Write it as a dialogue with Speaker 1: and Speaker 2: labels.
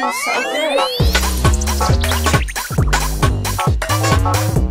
Speaker 1: feels so good.